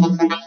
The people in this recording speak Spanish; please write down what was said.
como una